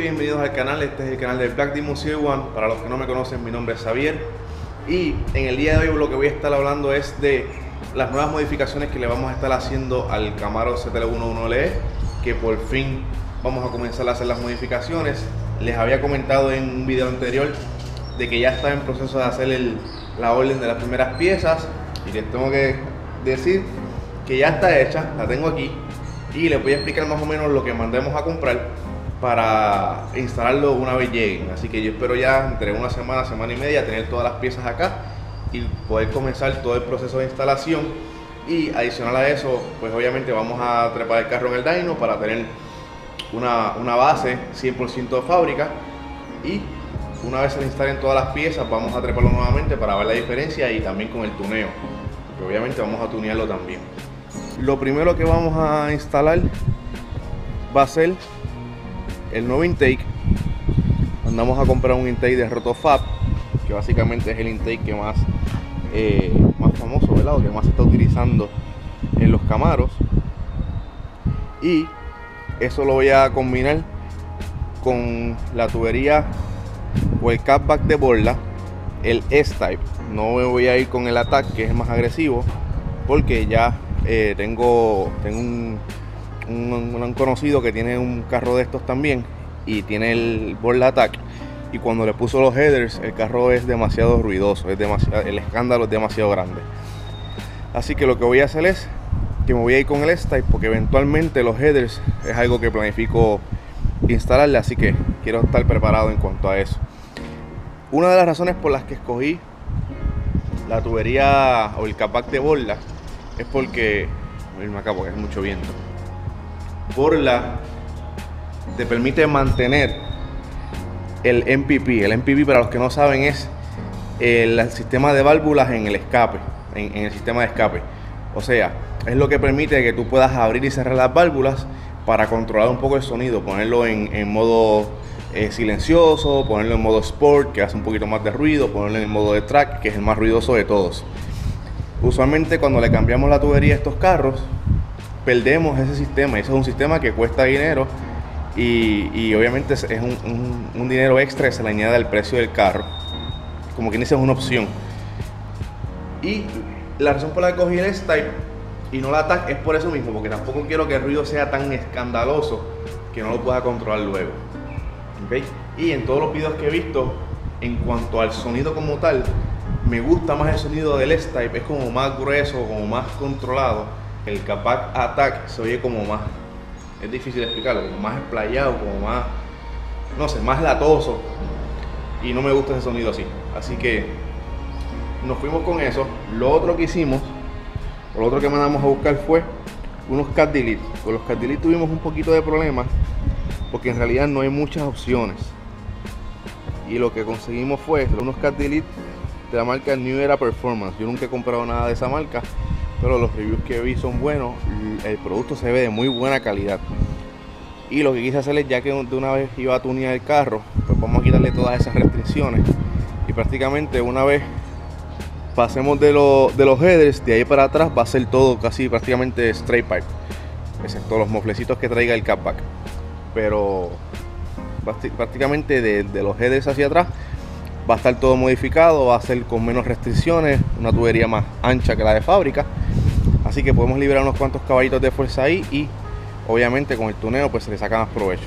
bienvenidos al canal. Este es el canal del Black Demon One. Para los que no me conocen, mi nombre es Xavier. Y en el día de hoy lo que voy a estar hablando es de las nuevas modificaciones que le vamos a estar haciendo al Camaro CTL11LE, que por fin vamos a comenzar a hacer las modificaciones. Les había comentado en un video anterior de que ya está en proceso de hacer la orden de las primeras piezas y les tengo que decir que ya está hecha, la tengo aquí y les voy a explicar más o menos lo que mandemos a comprar para instalarlo una vez lleguen. Así que yo espero ya entre una semana, semana y media tener todas las piezas acá y poder comenzar todo el proceso de instalación. Y adicional a eso, pues obviamente vamos a trepar el carro en el dyno para tener una, una base 100% de fábrica y una vez se le instalen todas las piezas vamos a treparlo nuevamente para ver la diferencia y también con el tuneo. Porque obviamente vamos a tunearlo también. Lo primero que vamos a instalar va a ser el nuevo intake. Andamos a comprar un intake de Rotofab, que básicamente es el intake que más, eh, más famoso, ¿verdad? que más se está utilizando en los Camaros. Y eso lo voy a combinar con la tubería o el capback de borla, el S-Type. No me voy a ir con el Attack, que es más agresivo, porque ya eh, tengo, tengo un, un, conocido que tiene un carro de estos también y tiene el Borla Attack. Y cuando le puso los headers, el carro es demasiado ruidoso, es demasiado, el escándalo es demasiado grande. Así que lo que voy a hacer es que me voy a ir con el S-Type porque eventualmente los headers es algo que planifico instalarle, así que quiero estar preparado en cuanto a eso. Una de las razones por las que escogí la tubería o el capac de borla es porque, irme acá porque es mucho viento. Borla te permite mantener el MPP. El MPP, para los que no saben, es el sistema de válvulas en el escape, en, el sistema de escape. O sea, es lo que permite que tú puedas abrir y cerrar las válvulas para controlar un poco el sonido, ponerlo en, modo eh, silencioso, ponerlo en modo sport, que hace un poquito más de ruido, ponerlo en modo de track, que es el más ruidoso de todos. Usualmente cuando le cambiamos la tubería a estos carros, perdemos ese sistema. Y eso es un sistema que cuesta dinero y, obviamente es un, dinero extra que se le añade al precio del carro. Como quien dice, es una opción. Y la razón por la que cogí el S-Type y no la TAC es por eso mismo, porque tampoco quiero que el ruido sea tan escandaloso que no lo pueda controlar luego. Y en todos los videos que he visto, en cuanto al sonido como tal, me gusta más el sonido del S-Type, es como más grueso, como más controlado. El Capac Attack se oye como más, es difícil explicarlo, como más explayado, como más, no sé, más latoso. Y no me gusta ese sonido así. Así que nos fuimos con eso. Lo otro que hicimos, lo otro que mandamos a buscar fue unos cat delete. Con los cat delete tuvimos un poquito de problemas porque en realidad no hay muchas opciones. Y lo que conseguimos fue unos cat delete de la marca New Era Performance. Yo nunca he comprado nada de esa marca, pero los reviews que vi son buenos. El producto se ve de muy buena calidad. Y lo que quise hacer es, ya que de una vez iba a tunear el carro, pues vamos a quitarle todas esas restricciones. Y prácticamente una vez pasemos de, de los headers, de ahí para atrás va a ser todo casi prácticamente straight pipe. Excepto los moflecitos que traiga el catback. Pero prácticamente de, de los headers hacia atrás va a estar todo modificado, va a ser con menos restricciones, una tubería más ancha que la de fábrica. Así que podemos liberar unos cuantos caballitos de fuerza ahí y obviamente con el tuneo pues se le saca más provecho.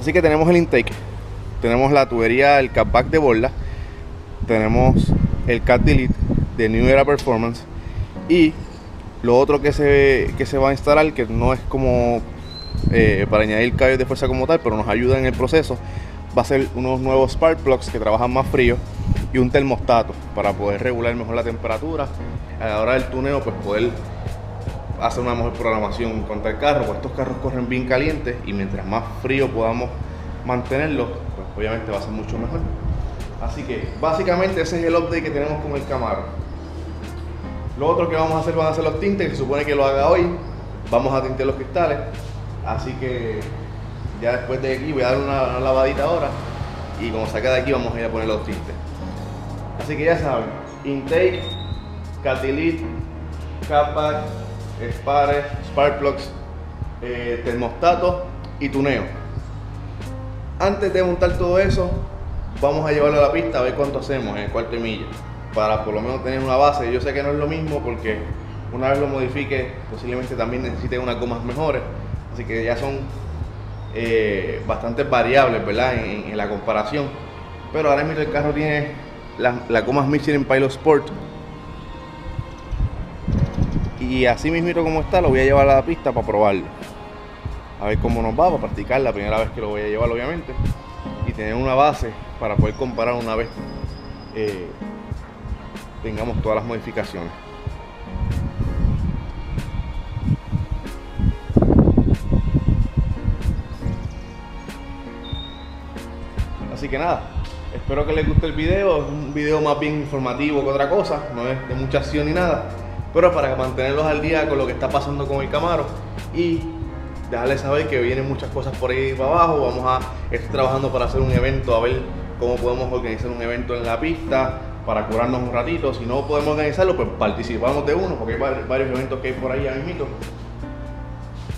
Así que tenemos el intake, tenemos la tubería, el catback de borla, tenemos el cat delete de New Era Performance. Y lo otro que se, que se va a instalar, que no es como eh, para añadir caballos de fuerza como tal, pero nos ayuda en el proceso, va a ser unos nuevos spark plugs que trabajan más frío y un termostato para poder regular mejor la temperatura. A la hora del tuneo, pues poder hacer una mejor programación en cuanto al carro, pues estos carros corren bien calientes y mientras más frío podamos mantenerlos, pues obviamente va a ser mucho mejor. Así que básicamente ese es el update que tenemos con el Camaro. Lo otro que vamos a hacer van a ser los tintes, se supone que lo haga hoy. Vamos a tintear los cristales. Así que ya después de aquí voy a dar una, lavadita ahora y como saca de aquí vamos a ir a poner los tintes. Así que ya saben, intake, catalyt, capa, spare, spark plugs, eh, termostato y tuneo. Antes de montar todo eso, vamos a llevarlo a la pista a ver cuánto hacemos en el cuarto de. Para por lo menos tener una base. Yo sé que no es lo mismo porque una vez lo modifique, posiblemente también necesite unas gomas mejores. Así que ya son eh, bastantes variables, ¿verdad? En, la comparación. Pero ahora mismo el carro tiene las la gomas Michelin Pilot Sport. Y así mismo como está, lo voy a llevar a la pista para probarlo. A ver cómo nos va, para practicar la primera vez que lo voy a llevar, obviamente. Y tener una base para poder comparar una vez eh, tengamos todas las modificaciones. Así que nada, espero que les guste el video. Es un video más bien informativo que otra cosa, no es de mucha acción ni nada, pero para mantenerlos al día con lo que está pasando con el Camaro y dejarles saber que vienen muchas cosas por ahí para abajo. Vamos a estar trabajando para hacer un evento, a ver cómo podemos organizar un evento en la pista para curarnos un ratito. Si no podemos organizarlo, pues participamos de uno, porque hay varios eventos que hay por ahí ya mismito.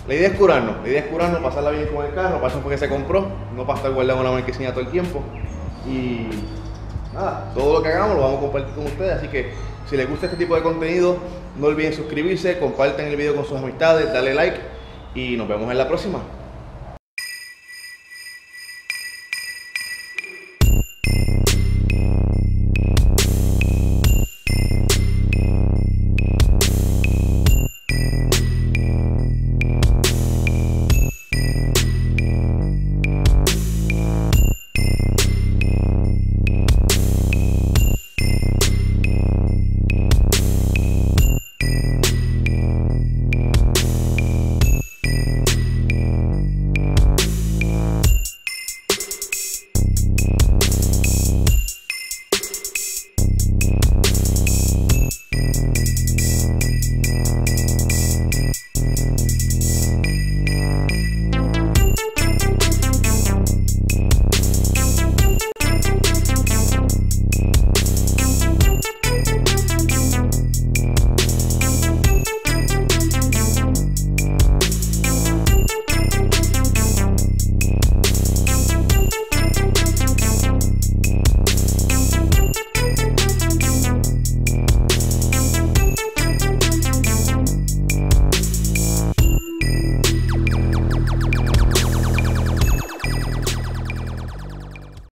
La idea es curarnos, la idea es curarnos, pasarla bien con el carro, para eso fue que se compró, no para estar guardando una marquesina todo el tiempo. Y nada, todo lo que hagamos lo vamos a compartir con ustedes, así que si les gusta este tipo de contenido, no olviden suscribirse, compartan el video con sus amistades, darle like y nos vemos en la próxima.